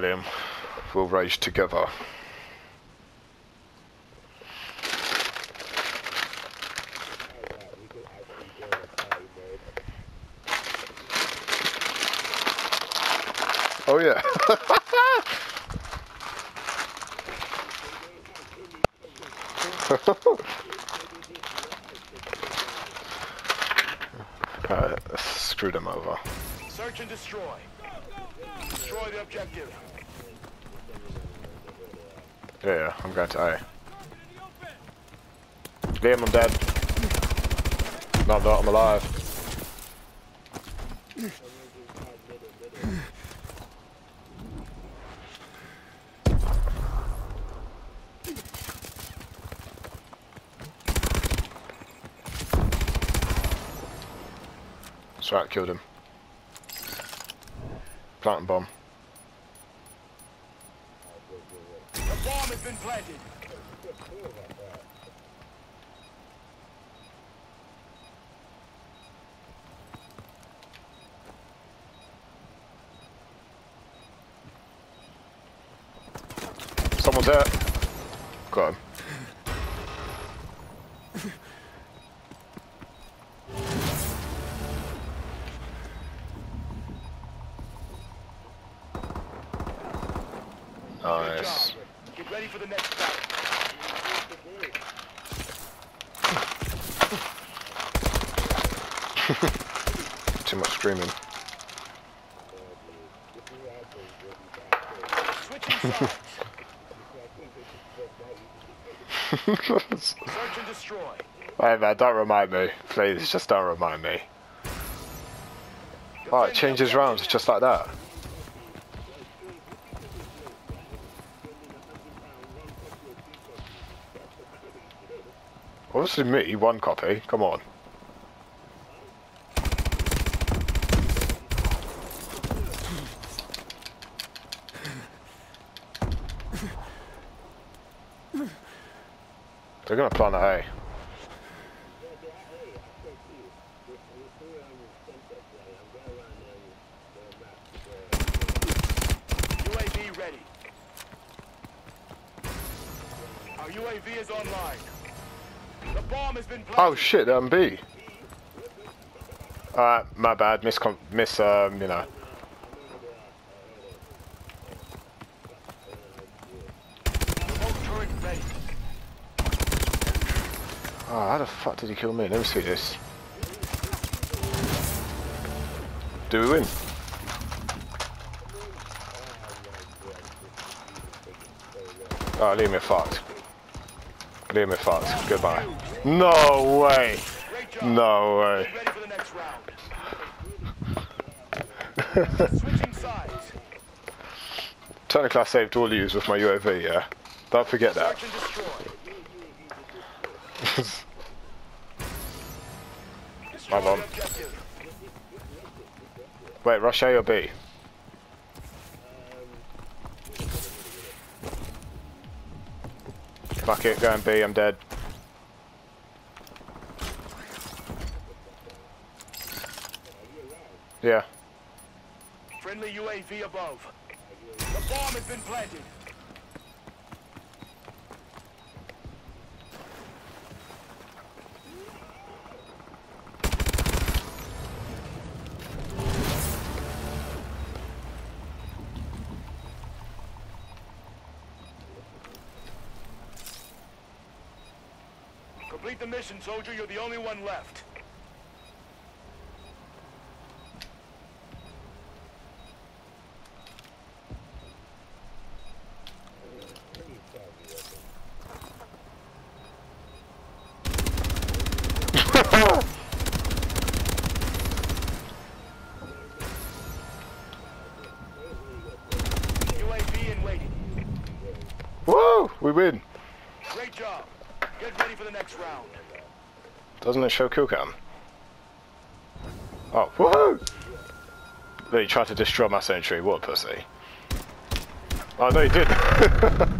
Liam. We'll rage together. Oh yeah. Alright, screw them over. Search and destroy. Destroy the objective. Yeah, yeah, I'm going to A. Liam, I'm dead. No, I'm not, I'm alive. That's right, killed him. Planting bomb. The bomb has been planted. Someone's there. Got him. Too much screaming. Search and destroy. Hey man, don't remind me. Please, just don't remind me. Oh, it changes rounds just like that. Obviously me, one copy. Come on. They're gonna plant A. UAV ready. Our UAV is online. The bomb has been planted. Oh shit, um B. Alright, my bad, miss, miss, um, you know. Remote turret ready. Oh, how the fuck did he kill me? Let me see this. Do we win? Oh, leave me fucked. Leave me fucked. Goodbye. No way! No way. Technically, I saved all yous with my UAV, yeah? Don't forget that. My bomb. Wait, rush A or B? Fuck it, go and B, I'm dead. Yeah. Friendly UAV above. The bomb has been planted. Complete the mission, soldier. You're the only one left. UAV in waiting. Woo! We win! Great job. Get ready for the next round. Doesn't it show kill cam? Oh, woohoo! They he tried to destroy my sentry. What a pussy. Oh, no, he didn't.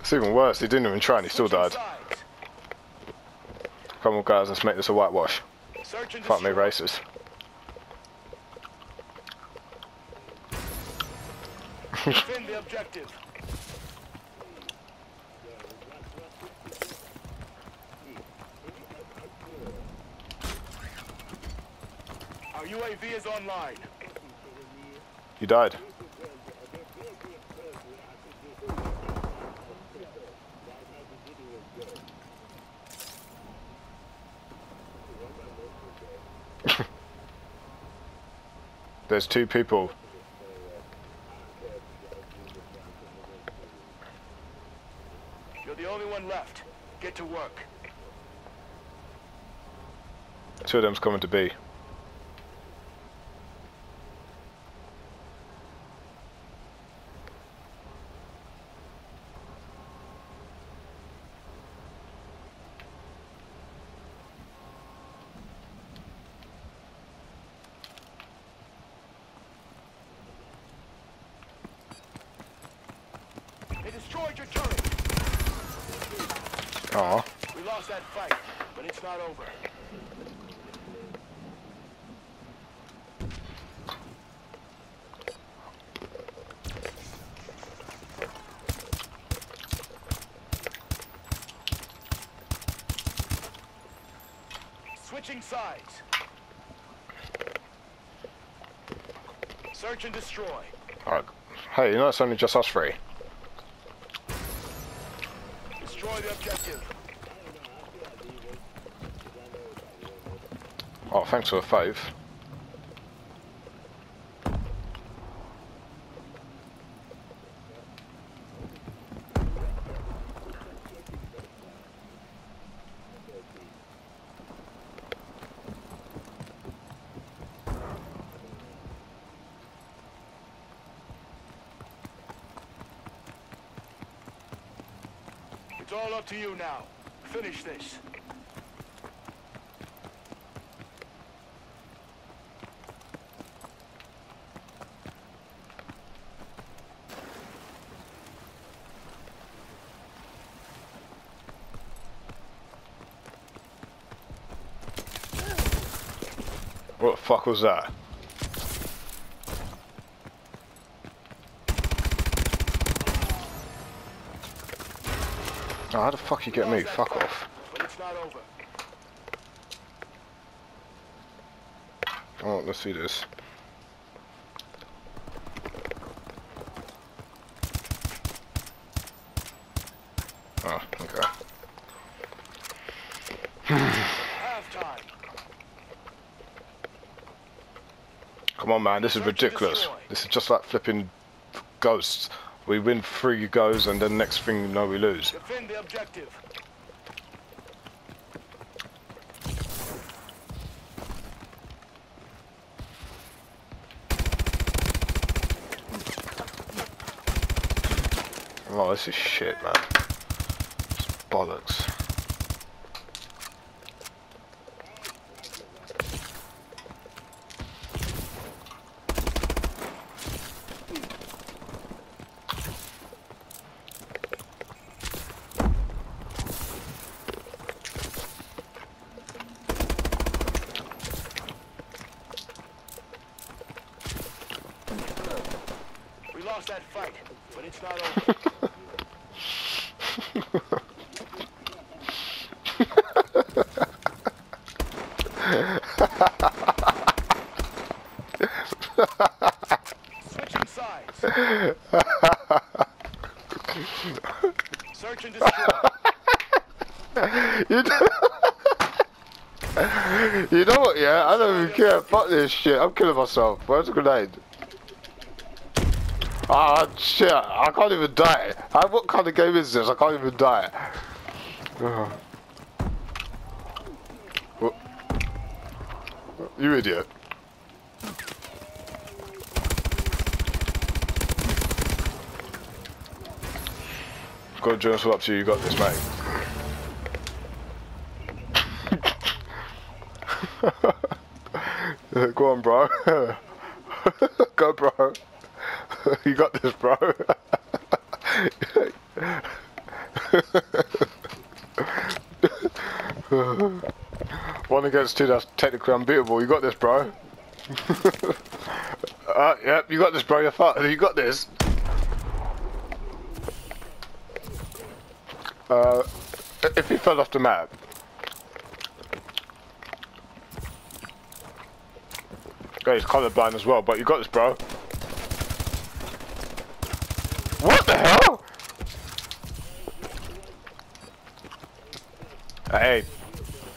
it's even worse. He didn't even try and he still died. Come on, guys, let's make this a whitewash. Fuck me, racist. Defend the objective. Our UAV is online. You died. There's two people. You're the only one left. Get to work. Two of them's coming to B. They destroyed your turret. Aw. We lost that fight, but it's not over. Switching sides. Search and destroy. Alright. Hey, you know it's only just us three. Destroy the objective. Oh, thanks for the five. All up to you now. Finish this. What the fuck was that? Oh, how the fuck you get me? Fuck off. Over. Oh, let's see this. Oh, okay. Come on, man, this is ridiculous. This is just like flipping ghosts. We win three goes, and then next thing you know, we lose. Defend the objective. Oh, this is shit, man. It's bollocks. We lost that fight, but it's not over. Switching sides. Search and destroy. You know, what, yeah? I don't even care. Fuck this shit. I'm killing myself. Where's the grenade? Ah, shit. I can't even die. Ah, what kind of game is this? I can't even die. What? You idiot. Go, Jones, up to you. You got this, mate. Go on, bro. Go, bro. you got this, bro. One against two, that's technically unbeatable. You got this, bro. uh, yep, you got this, bro. You're. You got this. Uh, if he fell off the map, Yeah, he's colorblind as well, but you got this, bro. What the hell? Hey,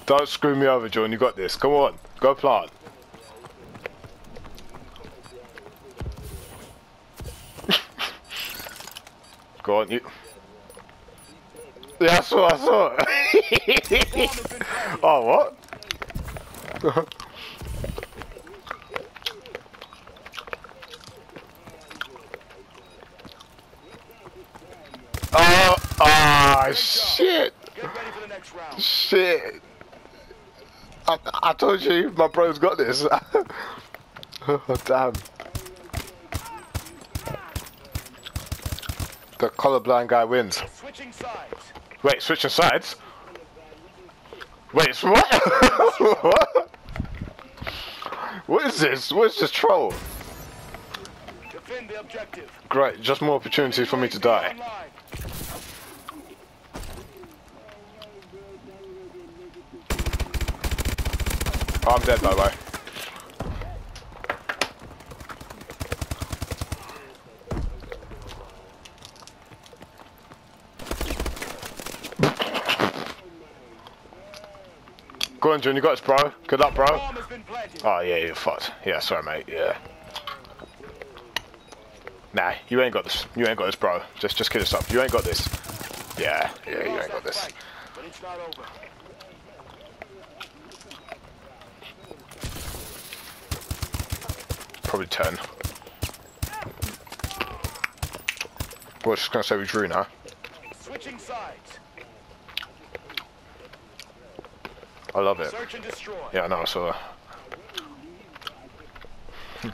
don't screw me over, John. You got this. Come on, go plant. go on, you. I saw. I saw. oh, what? Oh, ah, shit. Get ready for the next round. Shit. I, I told you, my bro's got this. oh, damn. The colorblind guy wins. Switching sides. Wait, switching sides? Wait, what? what? What is this? What is this troll? Defend the objective. Great, just more opportunities for me to die. Oh, I'm dead, by the way. Go on, June, you got this, bro. Good luck, bro. Oh, yeah, you're fucked. Yeah, sorry, mate, yeah. Nah, you ain't got this. You ain't got this, bro. Just just kill yourself. You ain't got this. Yeah, yeah, you ain't got this. fight, but it's not over. Probably 10. We're just gonna say we drew now. Switching sides. I love it. Search and destroy. Yeah, I know, I saw that.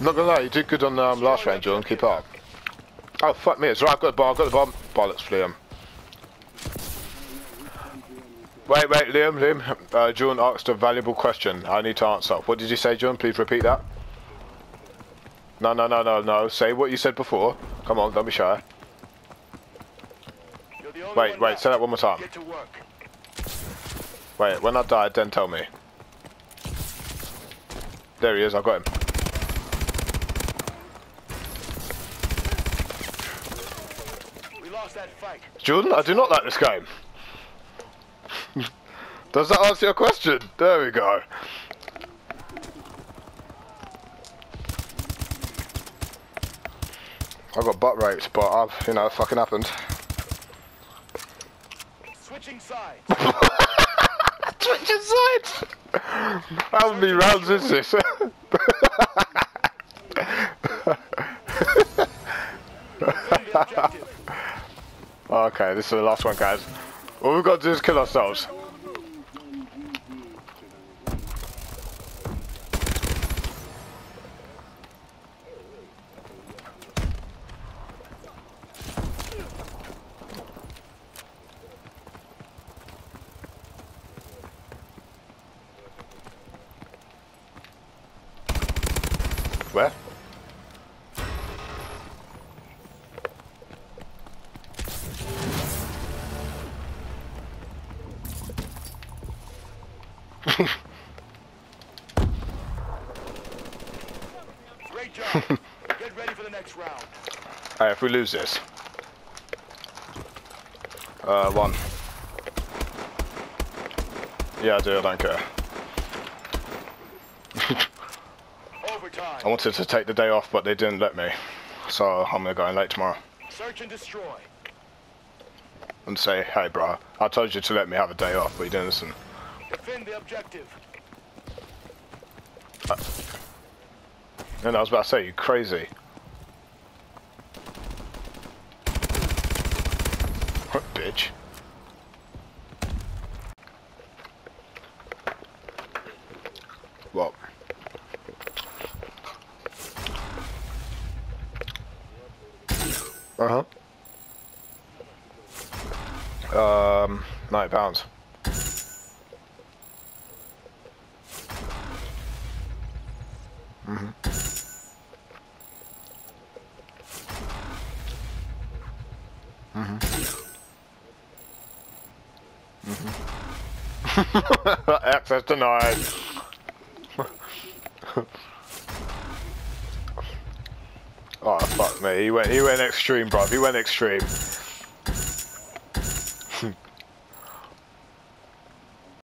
Not gonna lie, you did good on um, last round, John. Keep up. Oh, fuck me, it's right, I've got the bomb, I've got the bomb. Bollocks, Liam. Wait, wait, Liam, Liam. Uh, John asked a valuable question I need to answer. What did you say, John? Please repeat that. No, no, no, no, no. Say what you said before. Come on, don't be shy. You're the only Wait, wait, say that one more time. Get to work. Wait, when I died, then tell me. There he is, I got him. We lost that fight. Jordan, I do not like this game. Does that answer your question? There we go. I got butt raped, but I've, you know, it fucking happened. Switching sides. Switching sides! How many rounds is this? Defend the objective. okay, this is the last one, guys. All we've got to do is kill ourselves. Job. Get ready for the next round. Alright, if we lose this. Uh, one. Yeah, I do, I don't care. Overtime. I wanted to take the day off, but they didn't let me. So I'm gonna go in late tomorrow Search and destroy. and say, hey bro, I told you to let me have a day off, but you didn't listen. Defend the objective. And I was about to say, you crazy. What, bitch? What? Uh-huh. Um, 90 pounds. Mm-hmm. Access denied. oh fuck me! He went. He went extreme, bruv. He went extreme.